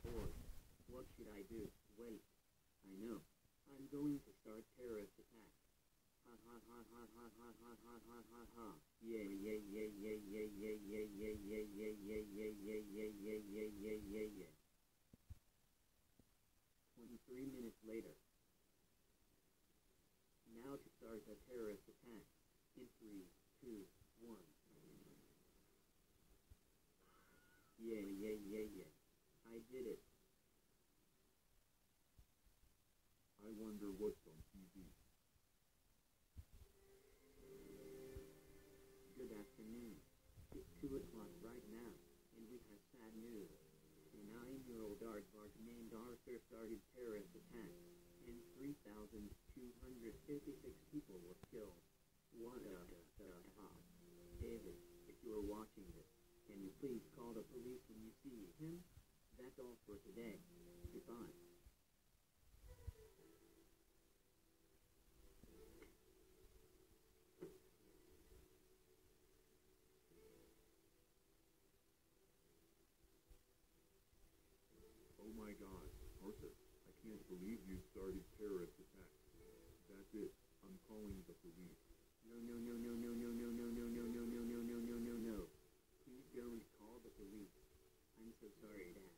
bored. What should I do? Wait. I know. I'm going to start terrorist attack. Ha ha ha ha ha ha ha ha ha ha ha. Yeah yeah yeah yeah yeah yeah yeah yeah yeah yeah yeah yeah yeah yeah yeah yeah yeah yeah yeah. Twenty-three minutes later. Now to start a terrorist attack. In three, two, one. Yeah, yeah, yeah, yeah. I did it. I wonder what's on TV. Good afternoon. It's two o'clock right now, and we have sad news. A nine-year-old aardvark named Arthur started terrorist attack, and 3,256 people were killed. What a uh, ha. David, if you are watching this, can you please call the police when you see him? That's all for today. God, Arthur, I can't believe you started terrorist attack. That's it. I'm calling the police. No, no, no, no, no, no, no, no, no, no, no, no, no, no, no, no, no. Please don't call the police. I'm so sorry, Dad.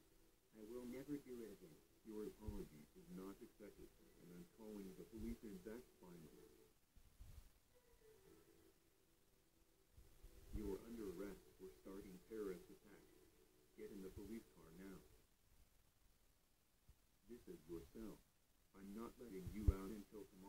I will never do it again. Your apology is not accepted, and I'm calling the police and that's final. You are under arrest for starting terrorist attack. Get in the police. This is your cell. I'm not letting you out until tomorrow.